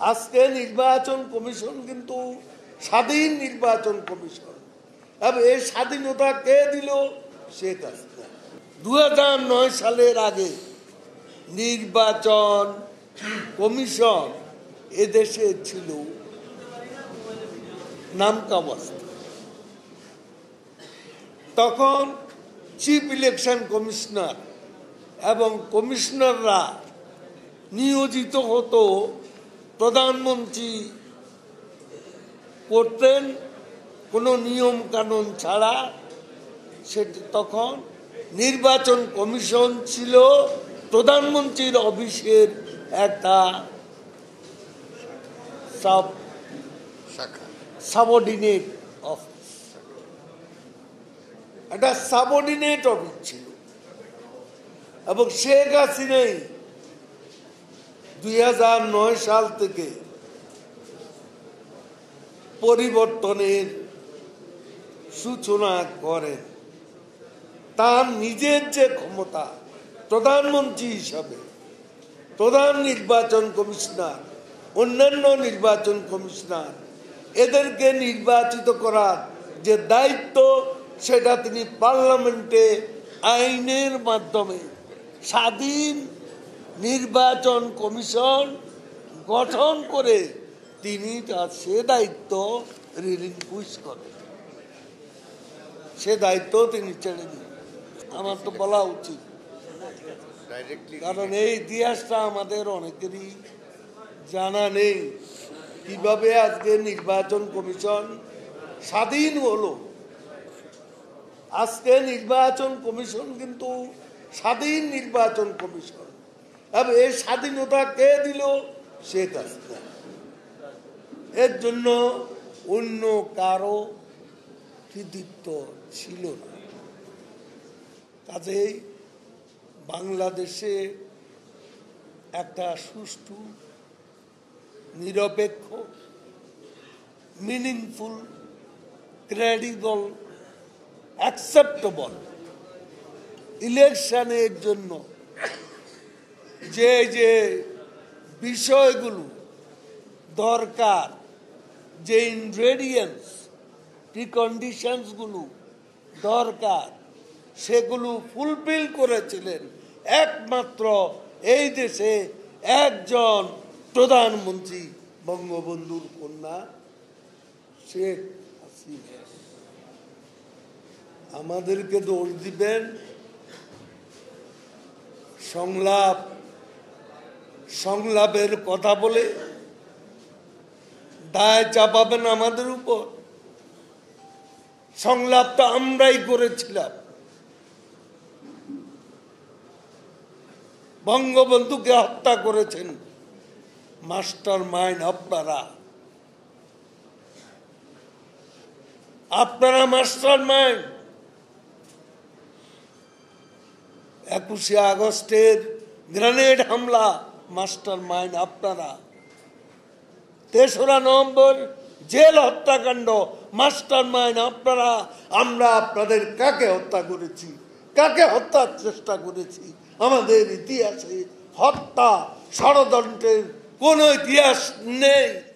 আজকে নির্বাচন কমিশন কিন্তু স্বাধীন নির্বাচন কমিশন। এবং এই স্বাধীনতা কে দিল? শেখ হাসিনা। দু সালের আগে নির্বাচন কমিশন এদেশে ছিল নামকাবস্থা তখন চিফ ইলেকশন কমিশনার এবং কমিশনাররা নিয়োজিত হতো প্রধানমন্ত্রী করতেন কোনো নিয়ম কানুন ছাড়া সেটি তখন নির্বাচন কমিশন ছিল প্রধানমন্ত্রীর অফিসের একটা সাব সাবঅর্ডিনেট অফিস। একটা সাবঅর্ডিনেট অফিস ছিল। এবং শেখ হাসিনাই দুই হাজার নয় সাল থেকে পরিবর্তনের সূচনা করেন তার নিজের যে ক্ষমতা, প্রধানমন্ত্রী হিসাবে, প্রধান নির্বাচন কমিশনার, অন্যান্য নির্বাচন কমিশনার, এদেরকে নির্বাচিত করার যে দায়িত্ব, সেটা তিনি পার্লামেন্টে আইনের মাধ্যমে স্বাধীন নির্বাচন কমিশন গঠন করে তিনি তার সে দায়িত্ব রিলিঙ্কুইশ করেন সে দায়িত্ব তিনি ছেড়ে দিন আমার তো বলা উচিত। কারণ এই ইতিহাসটা আমাদের অনেকেরই জানা নেই। কীভাবে আজকে নির্বাচন কমিশন স্বাধীন হলো। আজকে নির্বাচন কমিশন কিন্তু স্বাধীন নির্বাচন কমিশন। এই স্বাধীনতা কে দিল হাসিনা এর জন্য অন্য কারও কৃতিত্ব ছিল না কাজেই বাংলাদেশে একটা সুষ্ঠু, নিরপেক্ষ মিনিংফুল ক্রেডিবল অ্যাকসেপ্টেবল ইলেকশনের জন্য যে যে বিষয়গুলো দরকার, যে ইনগ্রেডিয়েন্টস প্রিকন্ডিশনসগুলো দরকার, সেগুলো ফুলফিল করেছিলেন একমাত্র এই দেশে একজন প্রধানমন্ত্রী বঙ্গবন্ধুর কন্যা শেখ হাসিনা। আমাদেরকে দোষ দিবেন, সংলাপ সংলাপের কথা বলে দায় চাপাবেন আমাদের উপর। সংলাপ তো আমরাই করেছিলাম। বঙ্গবন্ধুকে হত্যা করেছেন মাস্টার মাইন্ড আপনারা। আপনারা মাস্টার মাইন্ড। একুশে আগস্টের গ্রেনেড হামলা। মাস্টার মাইন্ড আপনারা। তেসরা নভেম্বর জেল হত্যাকাণ্ড। মাস্টার মাইন্ড আপনারা, আমরা আপনাদের কাকে হত্যা করেছি? কাকে হত্যার চেষ্টা করেছি? আমাদের ইতিহাসে হত্যা ষড়যন্ত্রের কোনো ইতিহাস নেই।